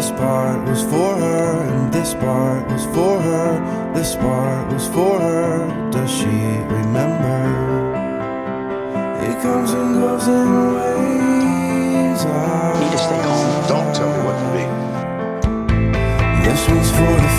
This part was for her, and this part was for her. This part was for her. Does she remember? It comes and goes in waves. I Need to stay home. Don't tell me what to be. This one's for the